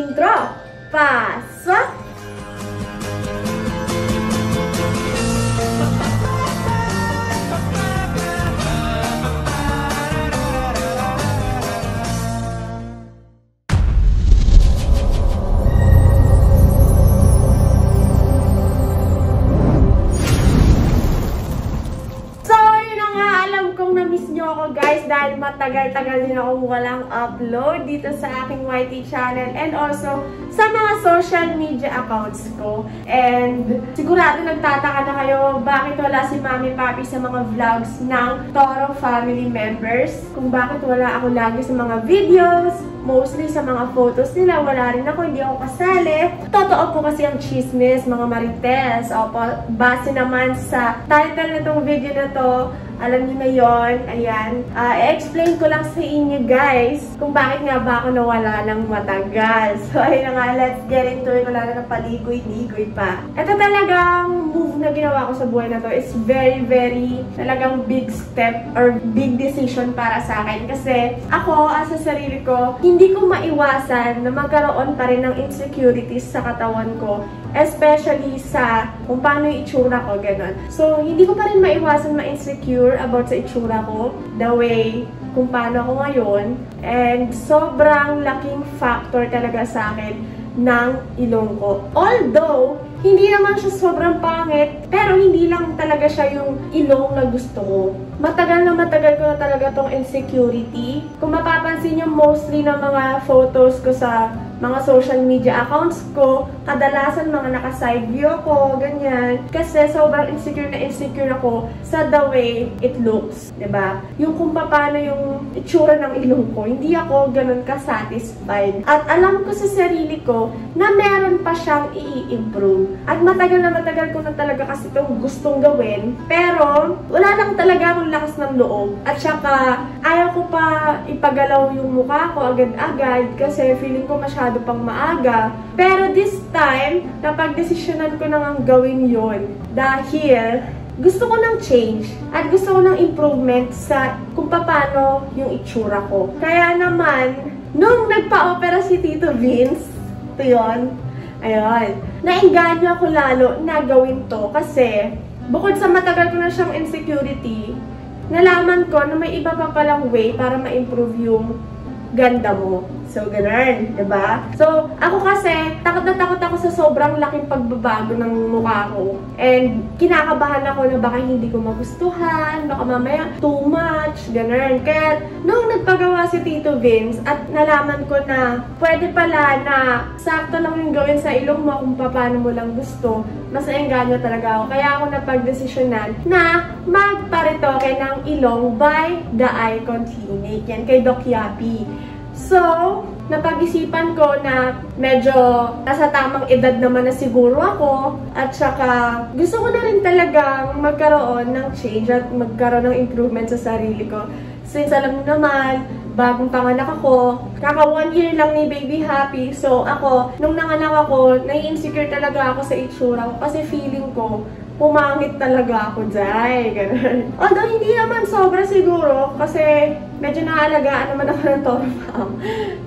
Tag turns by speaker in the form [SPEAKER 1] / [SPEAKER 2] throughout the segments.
[SPEAKER 1] em passa guys dahil matagal-tagal din ako walang upload dito sa aking YT channel and also sa mga social media accounts ko. And sigurado nagtataka na kayo bakit wala si Mami Papi sa mga vlogs ng Toro family members. Kung bakit wala ako lagi sa mga videos, mostly sa mga photos nila, wala rin ako, hindi ako kasali. Totoo po kasi ang chismis, mga marites. Opo, base naman sa title na tong video na to, alam niyo na yon Ayan. Uh, i-explain ko lang sa inyo guys kung bakit nga ba ako nawala ng matagal. So, ayun na nga, let's get into it. Wala na ng paligoy-ligoy pa. Ito talagang move na ginawa ko sa buhay na to is very, very talagang big step or big decision para sa akin. Kasi ako, as a sarili ko, hindi ko maiwasan na magkaroon pa rin ng insecurities sa katawan ko especially sa kung paano yung itsura ko, ganun. So, hindi ko pa rin maiwasan ma-insecure about sa itsura ko, the way kung paano ako ngayon. And sobrang laking factor talaga sa akin ng ilong ko. Although, hindi naman siya sobrang pangit, pero hindi lang talaga siya yung ilong na gusto ko. Matagal na matagal ko na talaga tong insecurity. Kung mapapansin nyo, mostly ng mga photos ko sa mga social media accounts ko, kadalasan mga naka-side view ko, ganyan. Kasi sobrang insecure na insecure ako sa the way it looks, ba? Yung kung paano yung itsura ng ilong ko, hindi ako ganun ka-satisfied. At alam ko sa sarili ko na meron pa siyang i-improve. At matagal na matagal ko na talaga kasi itong gustong gawin, pero wala lang talaga akong lakas ng loob. At saka, ayaw ko pa ipagalaw yung mukha ko agad-agad kasi feeling ko masyado masyado pang maaga. Pero this time, napag-desisyonan ko nang gawin yon dahil gusto ko ng change at gusto ko ng improvement sa kung paano yung itsura ko. Kaya naman, nung nagpa-opera si Tito Vince, ito yun, ayun, nainganyo ako lalo na gawin to kasi bukod sa matagal ko na siyang insecurity, nalaman ko na may iba pa palang way para ma-improve yung ganda mo. So, ganun, ba? Diba? So, ako kasi, takot na takot ako sa sobrang laking pagbabago ng mukha ko. And, kinakabahan ako na baka hindi ko magustuhan, baka mamaya too much, ganun. Kaya, nung nagpagawa si Tito Vince at nalaman ko na pwede pala na sakto lang yung gawin sa ilong mo kung paano mo lang gusto, mas naengganyo talaga ako. Kaya ako napag-desisyonan na magparitoke ng ilong by The Icon Clinic. Yan, kay Doc Yapi. So, napag-isipan ko na medyo nasa tamang edad naman na siguro ako at saka gusto ko na rin talagang magkaroon ng change at magkaroon ng improvement sa sarili ko. Since alam mo naman, bagong panganak ako, kaka one year lang ni baby happy. So ako, nung nanganak ako, nai-insecure talaga ako sa itsura ko kasi feeling ko, pumangit talaga ako, Jai. Ganun. Although, hindi naman sobra siguro kasi medyo naalagaan naman ako ng Toro Mom.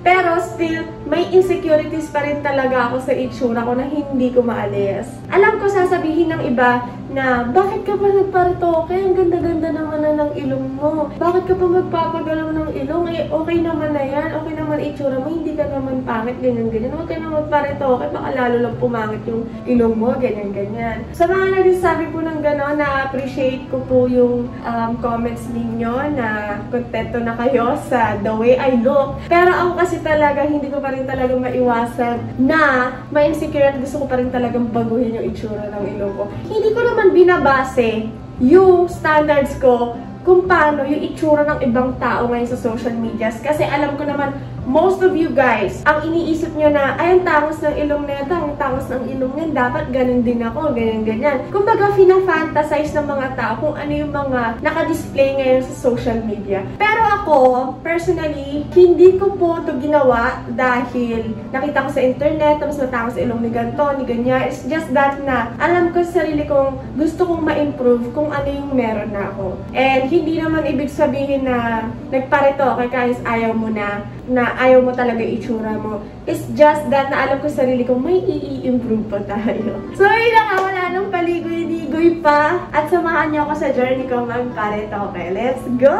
[SPEAKER 1] Pero still, may insecurities pa rin talaga ako sa itsura ko na hindi ko maalis. Alam ko sasabihin ng iba na, bakit ka ba nagparitoke? Ang ganda-ganda naman na ng ilong mo. Bakit ka pa magpapagalaw ng ilong? Eh, okay naman na yan. Okay naman itsura mo. Hindi ka naman pangit, ganyan-ganyan. Huwag ka na magparitoke. Baka lalo lang pumangit yung ilong mo, ganyan-ganyan. Sa mga nagsasabi po ng gano'n, na-appreciate ko po yung um, comments ninyo na kontento na kayo sa the way I look. Pero ako kasi talaga, hindi ko pa rin talaga maiwasan na ma-insecure at gusto ko pa rin talagang baguhin yung itsura ng ilong ko. Hindi ko naman binabase yung standards ko kung paano yung itsura ng ibang tao ngayon sa social medias. Kasi alam ko naman, most of you guys, ang iniisip nyo na, ay, ang tangos ng ilong neta, ang tangos ng ilong niyan, dapat ganun din ako, ganyan, ganyan. Kumbaga, fina-fantasize ng mga tao kung ano yung mga naka-display ngayon sa social media. Pero ako personally, hindi ko po ito ginawa dahil nakita ko sa internet, tapos sa ilong ni ganto, ni ganyan. It's just that na alam ko sa sarili kong gusto kong ma-improve kung ano yung meron na ako. And hindi naman ibig sabihin na nagparito kay kahit ayaw mo na, na ayaw mo talaga itsura mo. It's just that na alam ko sa sarili kong may i-improve pa tayo. So, yun lang wala nang paligoy-ligoy pa. At samahan niyo ako sa journey ko magparito. Okay, let's go!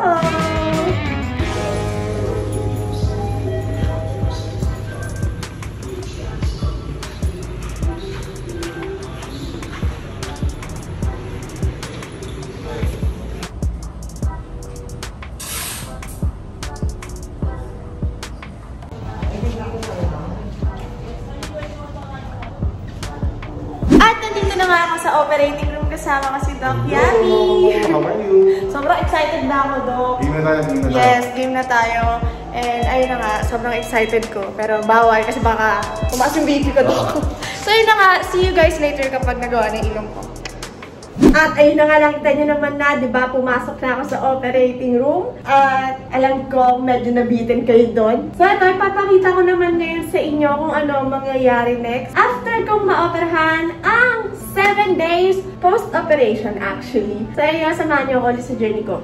[SPEAKER 1] Sa operating room kasama ko si Doc Yami.
[SPEAKER 2] How are you?
[SPEAKER 1] Sobrang excited na ako, Doc.
[SPEAKER 2] Game na tayo, game na tayo.
[SPEAKER 1] Yes, game na tayo. And ayun na nga, sobrang excited ko. Pero bawal kasi baka tumaas yung baby ko, Doc. so yun na nga, see you guys later kapag nagawa ng ilong ko. At ayun na nga, nakita nyo naman na, di ba, pumasok na ako sa operating room. At alam ko, medyo nabitin kayo doon. So ito, ipapakita ko naman ngayon sa inyo kung ano ang mangyayari next. After kong maoperahan ang 7 days post-operation actually. So ayun, samahan nyo ako ulit sa journey ko.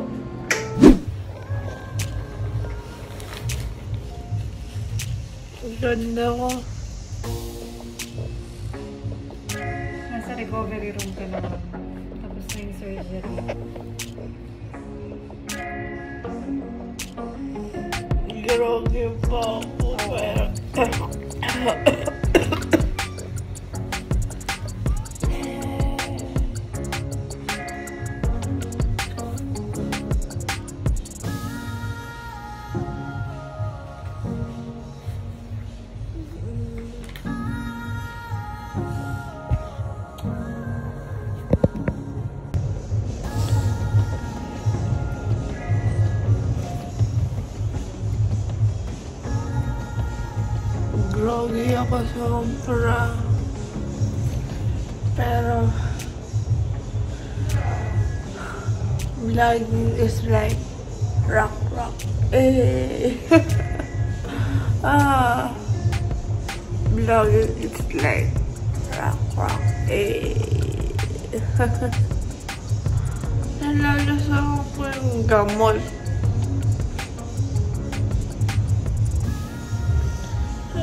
[SPEAKER 3] Ganda ko. Nasa recovery room ka naman. Tapos na yung surgery. Grabe pa ako. Ako sobra. Pero... Vlogging is like rock rock. Eh. ah. Vlogging is like rock rock. Eh. Nalalasahan ko yung gamot.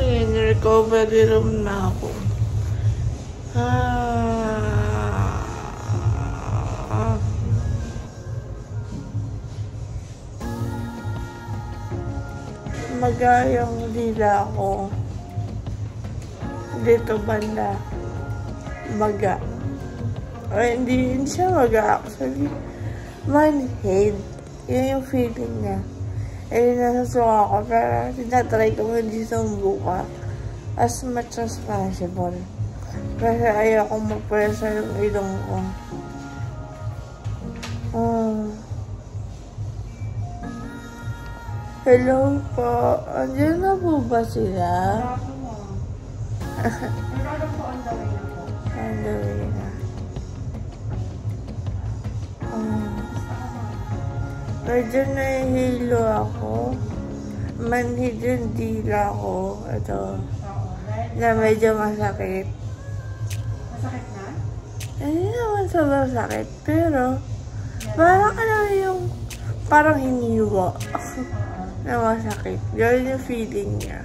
[SPEAKER 3] Ayun, recovery room na ako. Ah. Magayang dila ako. Dito banda. Maga. Ay, hindi yun siya maga. Actually, manhead. Yun yung feeling niya. Eh, nasusuka ako. Pero, tinatry ko hindi sumbuka. As much as possible. Kasi ayaw kong magpwesa yung ilong ko. Oh. Hello po. Andiyan na po ba sila? On the way na. Oh. Medyo nahihilo ako. Manhid yung dila ko. Ito. Na medyo masakit.
[SPEAKER 1] Masakit na?
[SPEAKER 3] Hindi naman sobrang sakit. Pero, parang mo yung parang hiniwa. na masakit. Yun yung feeling niya.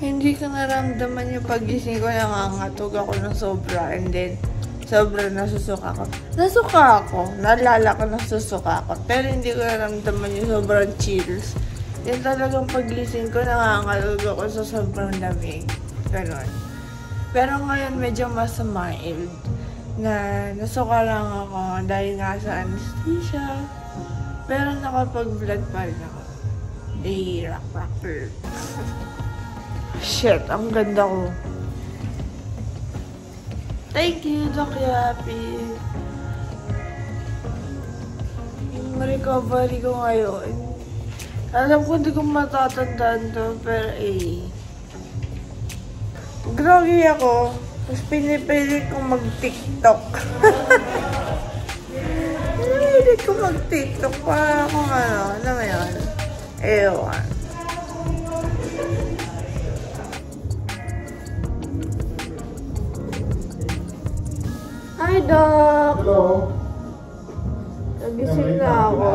[SPEAKER 3] Hindi ko naramdaman yung pagising ko nangangatog ako ng sobra and then sobrang nasusuka ako. Nasuka ako. Naalala ko nasusuka ako. Pero hindi ko naramdaman yung sobrang chills. Yung talagang pagising ko nangangatog ako sa sobrang lamig. Ganon. Pero ngayon medyo mas mild na nasuka lang ako dahil nga sa anesthesia. Pero nakapag-vlog pa rin ako. Eh, rock rocker. Shit, ang ganda ko. Thank you, Doc Yapi. Yung recovery ko ngayon. Alam ko hindi ko matatandaan to, pero eh. Groggy ako. Tapos pinipilit kong mag-tiktok. Pinipilit Try ko mag-tiktok para kung ano, ano mo yun? Ewan.
[SPEAKER 1] Hi, Doc!
[SPEAKER 2] Hello.
[SPEAKER 1] Nagising na ako.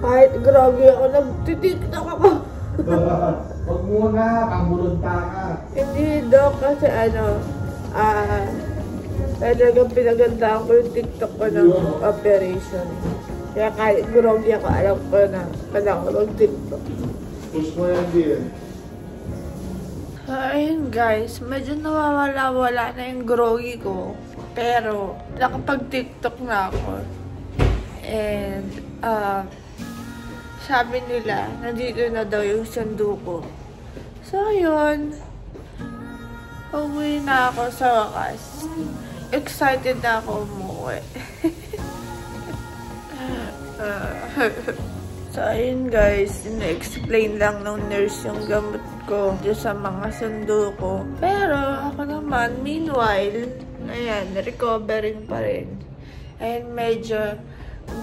[SPEAKER 1] Kahit grabe ako, nagtitiktok ako.
[SPEAKER 2] Huwag mo nga, pambulunta ka.
[SPEAKER 1] Hindi, Doc, kasi ano, ah, talagang pinagandaan ko yung TikTok ko ng operation. Kaya kahit groggy ako, alam ko na kailangan ko mag-TikTok.
[SPEAKER 2] Push mo yan, dear.
[SPEAKER 3] Ayun guys, medyo nawawala-wala na yung groggy ko. Pero, nakapag-tiktok na ako. And, uh, sabi nila, nandito na daw yung sundo ko. So, ayun. Uwi na ako sa wakas. Excited na ako umuwi. So, ayun guys, ina-explain lang ng nurse yung gamot ko dyan sa mga sundo ko. Pero, ako naman, meanwhile, ayan, recovering pa rin. And medyo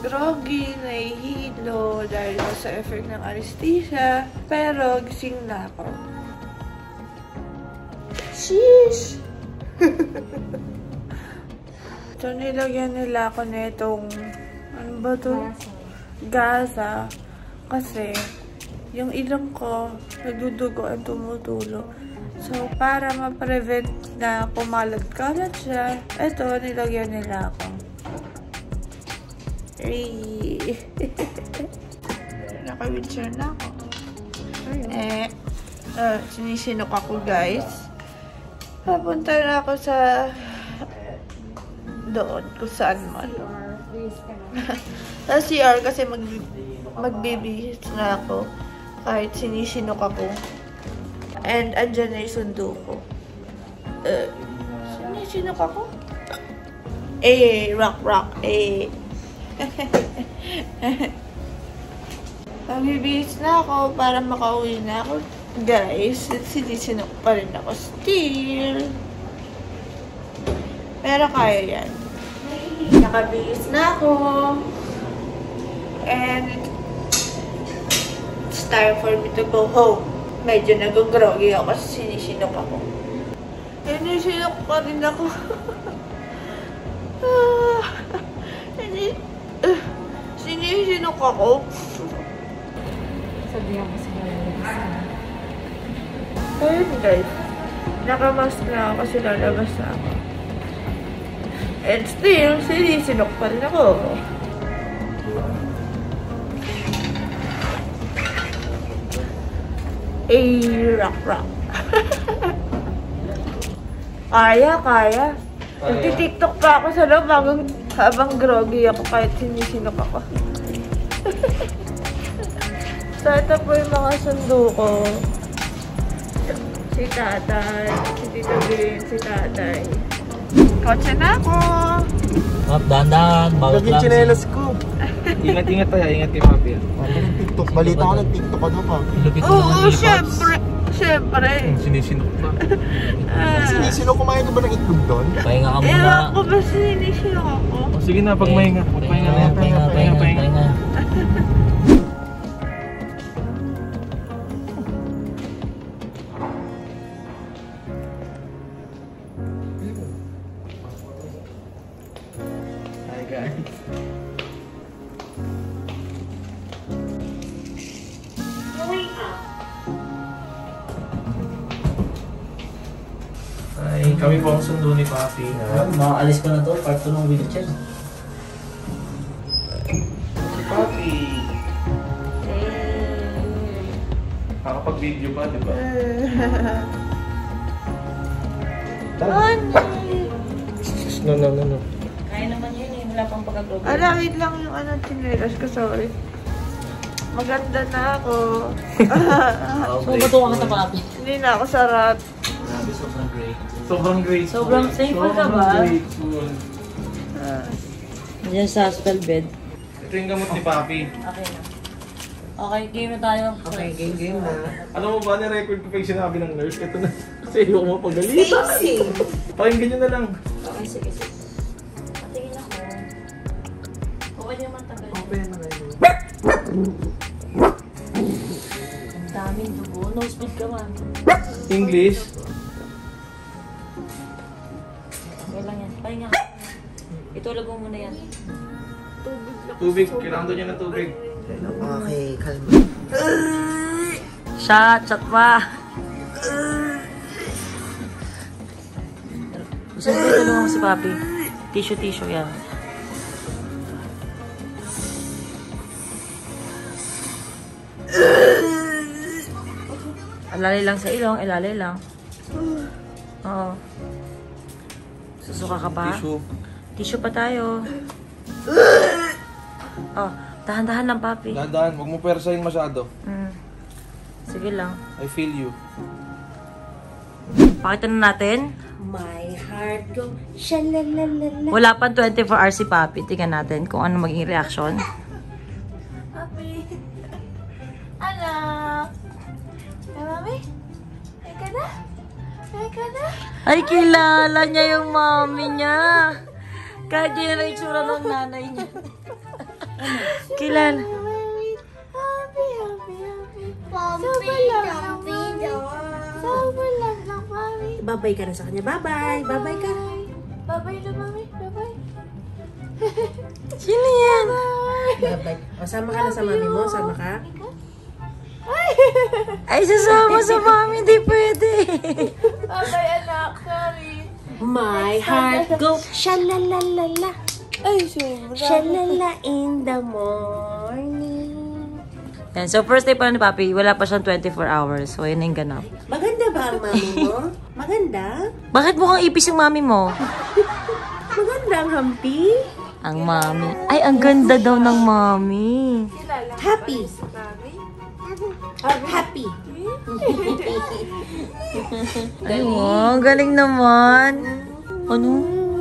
[SPEAKER 3] groggy, nahihilo dahil sa effect ng anesthesia. Pero, gising na ako. Sheesh! so, nilagyan nila ako na itong, ano ba to? Gaza. Kasi, yung ilong ko, nagdudugo ang tumutulo. So, para ma-prevent na kumalat-kalat siya, ito, nilagyan nila ako. Ay. Naka-wheelchair na ako. Eh, uh, sinisinok ako, guys. Papunta na ako sa doon, kung saan man. sa CR kasi mag magbibihis na ako kahit sinisinok ako. And andyan na yung sundo ko. Uh, sinisinok ako? Eh, rock, rock, eh. Magbibihis na ako para makauwi na ako. Guys, sinisinok pa rin ako still. Pero kaya yan. Nakabihis na ako. And it's time for me to go home. Medyo nag-groggy ako kasi sinisinok ako. Sinisinok pa rin ako. Ah. Uh, sinisinok ako.
[SPEAKER 4] Sabihan ko sila
[SPEAKER 3] Ayun guys. Nakamask na ako kasi lalabas na ako. And still, sinisinok pa rin ako. Eh, rock, rock. kaya, kaya. Nagtitiktok pa ako sa loob habang, habang groggy ako kahit sinisinok ako. so, ito po yung mga sundo ko. Si tatay, si Tito Green, si tatay. Kotse na ako!
[SPEAKER 5] Map, dahan-dahan. Bawat
[SPEAKER 2] chinelas ko.
[SPEAKER 6] Ingat-ingat tayo, ingat kay Papi.
[SPEAKER 2] TikTok. Balita ko nag-TikTok ano pa.
[SPEAKER 3] Oo, oh,
[SPEAKER 5] yung
[SPEAKER 3] syempre! Syempre!
[SPEAKER 6] Sinisinok pa.
[SPEAKER 3] Ah,
[SPEAKER 2] Sinisino, kumain ka ba ng itlog doon?
[SPEAKER 5] Pahinga ka
[SPEAKER 3] Ewan
[SPEAKER 5] muna.
[SPEAKER 3] ko ba sinisino ako?
[SPEAKER 6] O, sige na, pag mahinga. Pag mahinga na.
[SPEAKER 5] Pahinga, pahinga, pahinga, pahinga.
[SPEAKER 6] kami po ang sundo ni Papi.
[SPEAKER 5] Makaalis ko na to, part 2 ng wheelchair.
[SPEAKER 6] Si Papi. Nakakapag-video pa, di ba?
[SPEAKER 3] Honey!
[SPEAKER 6] No, no, no, no.
[SPEAKER 4] Kaya naman yun eh, wala pang pagkagrobo.
[SPEAKER 3] Ala, wait lang yung ano, chinelas ko, sorry. Maganda na ako.
[SPEAKER 5] So, matuwa ka sa papi.
[SPEAKER 3] Hindi na ako sarat.
[SPEAKER 6] Sobrang grateful.
[SPEAKER 4] Sobrang thankful ka ba?
[SPEAKER 6] Sobrang grateful.
[SPEAKER 4] Diyan sa hospital bed.
[SPEAKER 6] Ito yung gamot ni Papi.
[SPEAKER 4] Okay na. Okay, game na tayo. Okay, game, game na.
[SPEAKER 6] Alam mo ba, na-record ko pa yung sinabi ng nurse. Ito na. Kasi ayoko mo pagalitan. Pakinggan nyo na lang.
[SPEAKER 4] Okay, sige, sige. Patingin ako. Ang daming dugo. No speed ka, mami.
[SPEAKER 6] English. Tubig. Kailangan daw niya ng tubig.
[SPEAKER 3] Okay, kalma.
[SPEAKER 4] Shot! Shot pa! Gusto ko tulungan mo si Papi. Tissue, tissue yan. Alalay lang sa ilong, ilalay lang. Oo. Susuka ka pa?
[SPEAKER 6] Tissue.
[SPEAKER 4] Tissue pa tayo. Oh, dahan-dahan lang, Papi.
[SPEAKER 6] Dahan-dahan. Huwag mo persahin masyado.
[SPEAKER 4] Hmm. Sige lang.
[SPEAKER 6] I feel you.
[SPEAKER 4] Pakita na natin.
[SPEAKER 3] My heart go, shalalalala.
[SPEAKER 4] Wala pang 24 hours si Papi. Tingnan natin kung ano maging reaction.
[SPEAKER 3] Papi. Anak. Ay, mami? Ay ka na? Ay ka na?
[SPEAKER 4] Ay, kilala niya yung mommy niya. Kahit yun ang itsura ng nanay niya. Kilala.
[SPEAKER 3] Mami.
[SPEAKER 7] Babay ka na sa kanya. Bye-bye. Bye-bye ka.
[SPEAKER 3] Bye-bye na, mami. Bye-bye.
[SPEAKER 4] Sino yan?
[SPEAKER 7] Bye-bye. O, sama ka na sa mami mo. Sama ka.
[SPEAKER 4] Ay, sasama sa mommy. Hindi pwede.
[SPEAKER 3] Bye-bye, anak. Sorry.
[SPEAKER 7] My heart go, shalalalala.
[SPEAKER 3] Ay, sobra.
[SPEAKER 7] Shalala in the morning.
[SPEAKER 4] Yan, so first day pa ni Papi, wala pa siyang 24 hours. So, yun na yung ganap.
[SPEAKER 7] Maganda ba ang mami mo? Maganda?
[SPEAKER 4] Bakit mukhang ipis yung mami mo?
[SPEAKER 7] Maganda ang hampi?
[SPEAKER 4] Ang mami. Ay, ang ganda daw ng mami.
[SPEAKER 7] Happy. Happy.
[SPEAKER 4] Ay, wow, ang galing naman. Ano?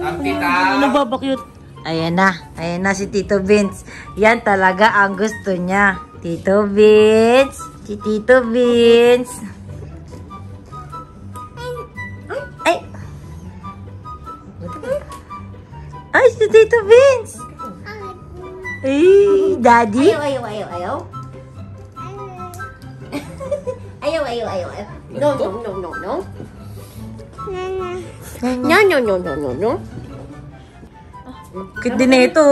[SPEAKER 6] Ang tita.
[SPEAKER 4] Ano ba bakyut? Ayan na. Ayan na si Tito Vince. Yan talaga ang gusto niya. Tito Vince. Si Tito Vince. Ay. Ay, si Tito Vince. Ay, Daddy.
[SPEAKER 7] Ayaw, ayaw, ayaw, ayaw. ayaw, ayaw, ayaw, ayaw. No, no, no, no, no. No, no, no, no, no, no.
[SPEAKER 4] Cute din na ito.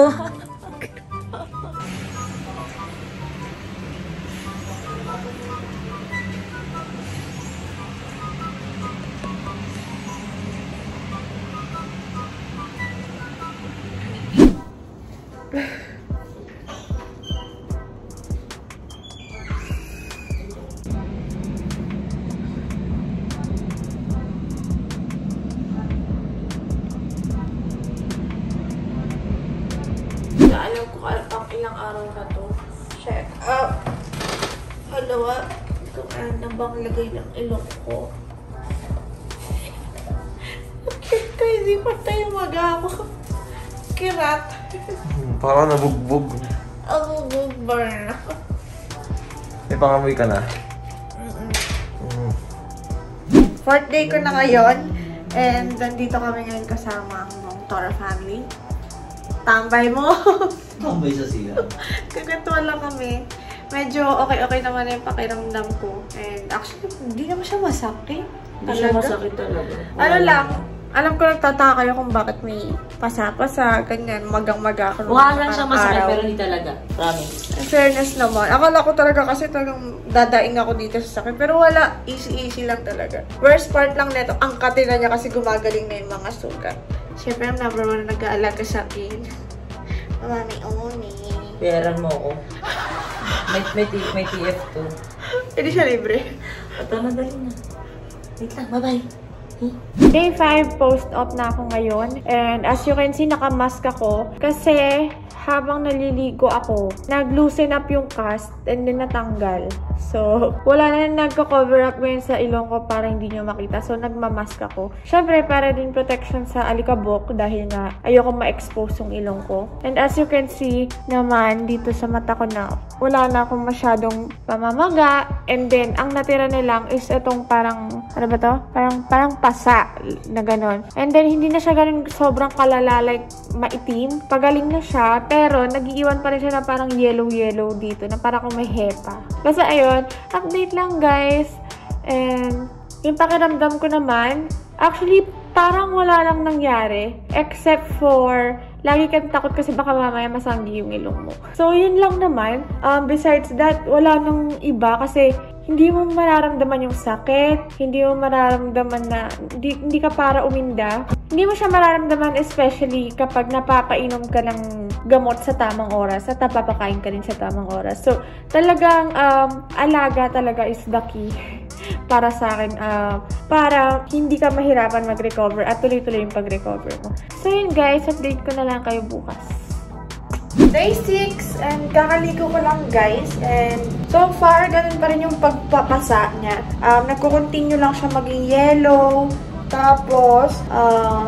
[SPEAKER 3] Halawa. Kung ano bang lagay ng ilong ko. Bakit ko hindi pa tayo mag-ama? Kirat.
[SPEAKER 6] Parang nabugbog.
[SPEAKER 3] Ang burn.
[SPEAKER 6] May pangamoy ka na.
[SPEAKER 1] Fourth day ko na ngayon. And nandito kami ngayon kasama ang buong Toro family. Tambay mo.
[SPEAKER 5] Tambay sa sila.
[SPEAKER 1] Kagantuan lang kami. Medyo okay-okay naman na yung pakiramdam ko. And actually, hindi naman siya masakit.
[SPEAKER 4] Hindi siya masakit talaga.
[SPEAKER 1] Ano lang, alam ko nagtataka kayo kung bakit may pasa-pasa, ganyan, magang-maga.
[SPEAKER 4] Mukha lang siya masakit
[SPEAKER 1] araw.
[SPEAKER 4] pero hindi talaga. Promise.
[SPEAKER 1] In fairness naman. Akala ko talaga kasi talagang dadaing ako dito sa sakit. Pero wala. Easy-easy lang talaga. Worst part lang nito, ang katina niya kasi gumagaling na yung mga sugat. Siyempre, ang number one na nag-aalaga sa akin. Mami, Oni.
[SPEAKER 4] Peran mo ako. May, may, may TF2.
[SPEAKER 1] Hindi siya libre.
[SPEAKER 4] At na, dali na. Wait lang, bye-bye.
[SPEAKER 1] Day 5 post-op na ako ngayon. And as you can see, nakamask ako. Kasi habang naliligo ako, nag-loosen up yung cast and then natanggal. So, wala na nagko-cover up ngayon sa ilong ko para hindi nyo makita. So, nagmamask ako. Syempre, para din protection sa alikabok dahil nga ayoko ma-expose yung ilong ko. And as you can see naman, dito sa mata ko na wala na akong masyadong pamamaga. And then, ang natira na lang is itong parang ano ba to? Parang, parang pasa na ganon. And then, hindi na siya ganun sobrang kalala, like, maitim. Pagaling na siya, pero nagiiwan pa rin siya na parang yellow-yellow dito, na parang kung may hepa. Basta ayun, update lang guys. And, yung pakiramdam ko naman, actually, parang wala lang nangyari. Except for, lagi kang takot kasi baka mamaya masanggi yung ilong mo. So, yun lang naman. Um, besides that, wala nang iba kasi hindi mo mararamdaman yung sakit, hindi mo mararamdaman na, hindi, hindi ka para uminda. Hindi mo siya mararamdaman especially kapag napapainom ka ng gamot sa tamang oras at napapakain ka rin sa tamang oras. So, talagang um, alaga talaga is the key para sa akin, uh, para hindi ka mahirapan mag-recover at tuloy-tuloy yung pag-recover mo. So yun guys, update ko na lang kayo bukas. Day 6, and kakaligo ko lang guys, and so far, ganun pa rin yung pagpapasa niya. Um, nagko-continue lang siya maging yellow, tapos, uh,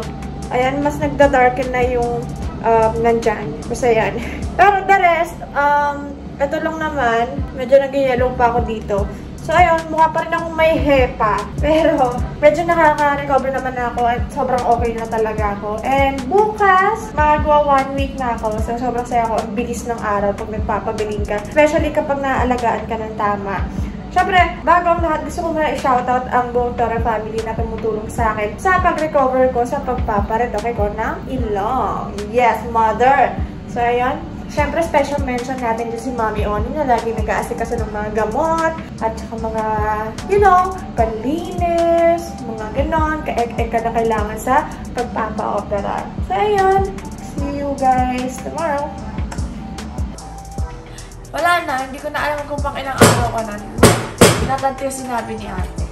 [SPEAKER 1] ayan, mas nagda-darken na yung um, nandyan. Basta yan. Pero the rest, um, ito lang naman, medyo nag-yellow pa ako dito. So, ayun, mukha pa rin akong may hepa. Pero, medyo nakaka-recover naman ako at sobrang okay na talaga ako. And bukas, magwa one week na ako. So, sobrang saya ako. Ang bilis ng araw pag nagpapabiling ka. Especially kapag naalagaan ka ng tama. Siyempre, bago ang lahat, gusto ko muna i-shoutout ang buong Tora family na tumutulong sa akin sa pag-recover ko sa pagpapareto kay ko ng ilong. Yes, mother! So, ayun. Siyempre, special mention natin dyan si Mami Oni na lagi nag-aasikaso ng mga gamot at saka mga, you know, panlinis, mga ganon, kaek-ek na kailangan sa pagpapa-opera. So, ayun. See you guys tomorrow. Wala na, hindi ko na alam kung pang ilang araw ko na. Natante yung sinabi ni ate.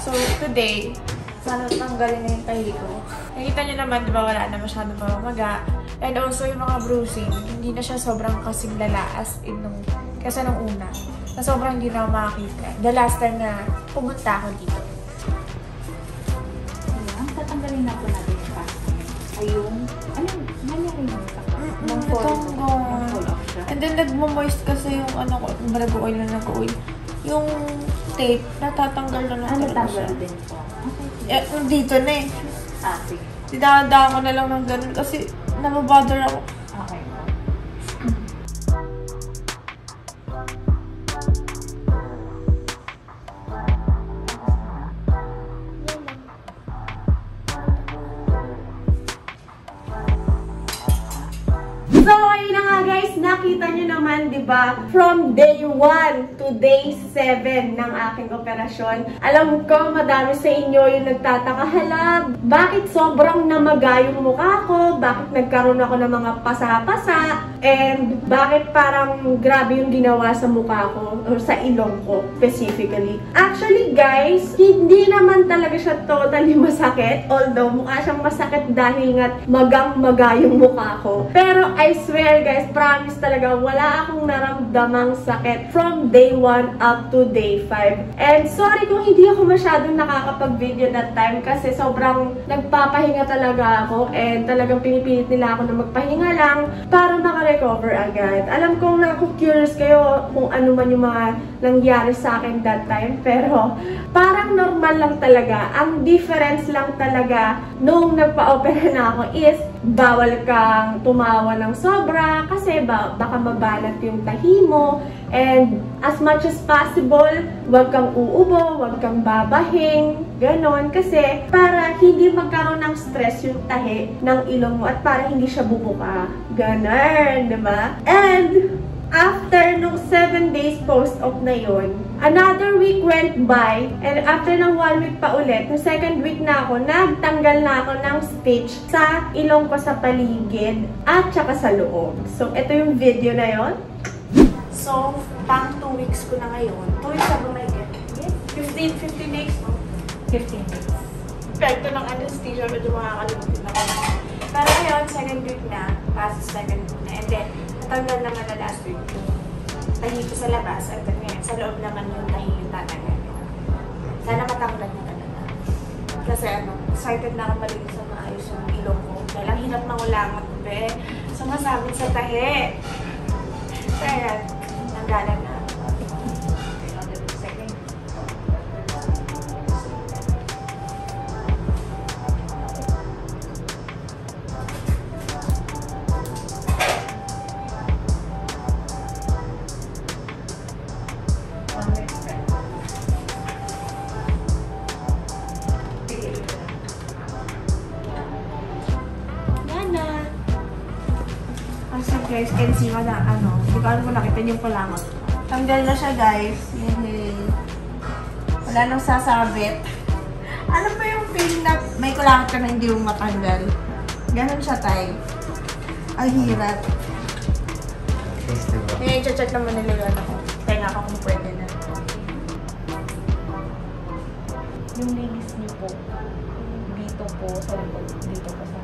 [SPEAKER 1] So, today, sana tanggalin na yung tahi ko. Nakita nyo naman, di ba, wala na masyado mamaga. And also, yung mga bruising, hindi na siya sobrang kasing lala as in nung, kasi nung una. Na sobrang hindi na makakita. The last time na pumunta ako dito.
[SPEAKER 8] Ayan, tatanggalin na po natin yung pasta. Ay yung, ano, nangyari yung pasta? Nang fall off siya.
[SPEAKER 1] And then, nagmo-moist kasi yung ano ko, nag-oil na nag-oil. Yung tape, natatanggal na lang
[SPEAKER 8] Ano
[SPEAKER 1] talaga
[SPEAKER 8] tanggal
[SPEAKER 1] siya.
[SPEAKER 8] din po?
[SPEAKER 1] Eh, dito na eh.
[SPEAKER 8] Ah, sige.
[SPEAKER 1] Dinadaan ko na lang ng ganun kasi nababother ako. Naman, di ba, from day 1 to day 7 ng aking operasyon. Alam ko, madami sa inyo yung nagtataka, hala, bakit sobrang namaga yung mukha ko? Bakit nagkaroon ako ng mga pasa-pasa? And bakit parang grabe yung ginawa sa mukha ko or sa ilong ko specifically? Actually guys, hindi naman talaga siya totally masakit. Although mukha siyang masakit dahil nga magang-maga yung mukha ko. Pero I swear guys, promise talaga, wala akong naramdamang sakit from day 1 up to day 5. And sorry kung hindi ako masyadong nakakapag-video that time kasi sobrang nagpapahinga talaga ako and talagang pinipilit nila ako na magpahinga lang para makarecover agad. Alam kong naku-curious kayo kung ano man yung mga nangyari sa akin that time pero parang normal lang talaga. Ang difference lang talaga nung nagpa-opera na ako is bawal kang tumawa ng sobra kasi ba, baka mabanat yung tahi mo and as much as possible, wag kang uubo, wag kang babahing, ganon. Kasi para hindi magkaroon ng stress yung tahi ng ilong mo at para hindi siya bubuka. Ganon, di ba? And after nung 7 days post-op na yon, another week went by, and after ng 1 week pa ulit, no second week na ako, nagtanggal na ako ng stitch sa ilong ko sa paligid at saka sa loob. So, ito yung video na yon. So, pang 2 weeks ko na ngayon. 2 weeks na ba may get? Yes. 15, 15 days, no?
[SPEAKER 8] 15 days.
[SPEAKER 1] Epekto ng anesthesia, medyo makakalimutin ako. Pero ngayon, second week na, past second week na. And then, natanggal naman na last week yung tahi ko sa labas. At then ngayon, sa loob naman yung tahi yung tatagal. Sana matanggal na talaga. Kasi ano, excited na ako malinis sa maayos yung ilong ko. Dahil ang hirap mangulangot, be. Sumasabit sa tahi. So, tanggalan na.
[SPEAKER 3] Alam yung kulangot. Tanggal na siya guys. Yay. Wala nang sasabit. Ano pa yung feeling na may kulangot ka na hindi mo matanggal? Ganon siya tayo. Ang hirap. Ngayon, chat-chat naman nila yun ako. Tenga ko kung pwede na. Yung ladies niyo po, dito po, sa likod, dito po sa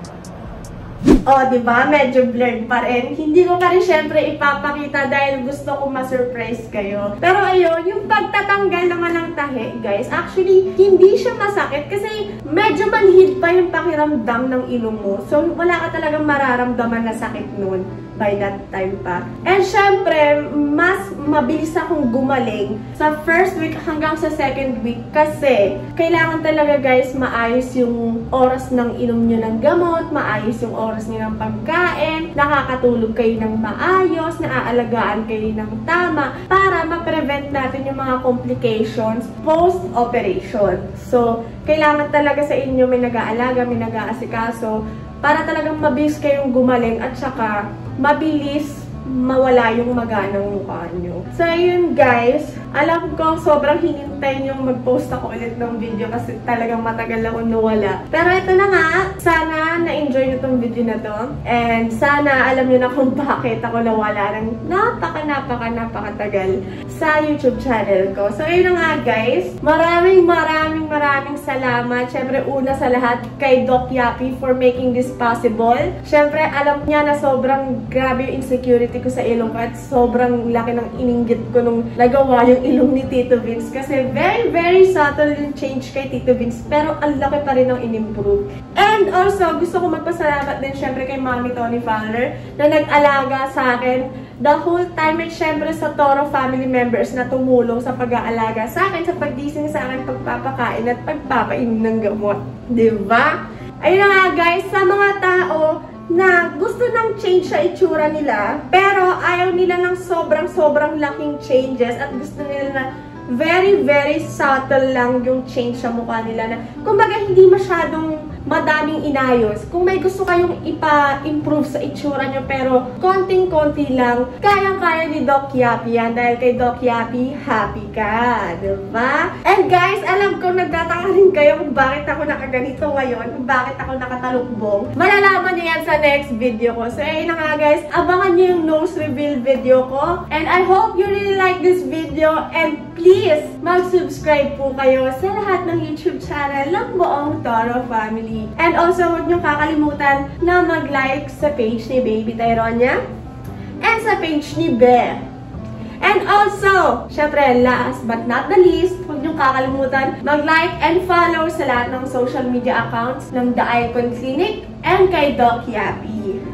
[SPEAKER 1] O, di ba? Medyo blurred pa rin. Hindi ko pa rin syempre ipapakita dahil gusto ko ma-surprise kayo. Pero ayun, yung pagtatanggal naman ng tahi, guys, actually, hindi siya masakit kasi medyo manhid pa yung pakiramdam ng ilong mo. So, wala ka talagang mararamdaman na sakit nun by that time pa. And syempre, mas mabilis akong gumaling sa first week hanggang sa second week kasi kailangan talaga guys maayos yung oras ng inom nyo ng gamot, maayos yung oras nyo ng pagkain, nakakatulog kayo ng maayos, naaalagaan kayo ng tama para ma-prevent natin yung mga complications post-operation. So, kailangan talaga sa inyo may nag-aalaga, may nag-aasikaso para talagang mabilis kayong gumaling at saka mabilis mawala yung maga ng mukha nyo. So, ayun guys. Alam ko, sobrang hinintay nyo mag-post ako ulit ng video kasi talagang matagal ako nawala. Pero ito na nga. Sana na-enjoy nyo tong video na to. And sana alam nyo na kung bakit ako nawala ng napaka, napaka, napakatagal sa YouTube channel ko. So, ayun na nga guys. Maraming, maraming, maraming salamat. Siyempre, una sa lahat kay Doc Yapi for making this possible. Siyempre, alam niya na sobrang grabe yung insecurity ko sa ilong at sobrang laki ng ininggit ko nung nagawa yung ilong ni Tito Vince kasi very, very subtle yung change kay Tito Vince pero ang laki pa rin ng in-improve. And also, gusto ko magpasalamat din syempre kay Mami Tony Fowler na nag-alaga sa akin the whole time at syempre sa Toro family members na tumulong sa pag-aalaga sa akin, sa pagdising sa akin, pagpapakain at pagpapainom ng gamot. Diba? Ayun na nga guys, sa mga tao na gusto ng change sa itsura nila, pero ayaw nila ng sobrang-sobrang laking changes at gusto nila na very, very subtle lang yung change sa mukha nila na kumbaga hindi masyadong madaming inayos. Kung may gusto kayong ipa-improve sa itsura nyo pero konting-konti lang, kayang-kaya ni Doc Yapi yan dahil kay Doc Yapi, happy ka. Diba? And guys, alam ko nagtataka rin kayo kung bakit ako nakaganito ngayon, kung bakit ako nakatalukbong. Malalaman niyo yan sa next video ko. So, ayun na nga guys, abangan niyo yung nose reveal video ko. And I hope you really like this video and please, mag-subscribe po kayo sa lahat ng YouTube channel ng buong Toro family. And also, huwag niyong kakalimutan na mag-like sa page ni Baby Tyronia and sa page ni Bear. And also, syempre, last but not the least, huwag niyong kakalimutan mag-like and follow sa lahat ng social media accounts ng The Icon Clinic and kay Doc Yapi.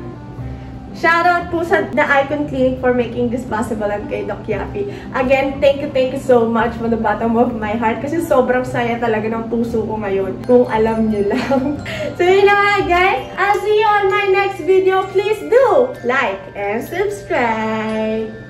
[SPEAKER 1] Shoutout po sa The Icon Clinic for making this possible and kay Doc Yapi. Again, thank you, thank you so much from the bottom of my heart kasi sobrang saya talaga ng puso ko ngayon kung alam niyo lang. so yun na nga guys. I'll see you on my next video. Please do like and subscribe.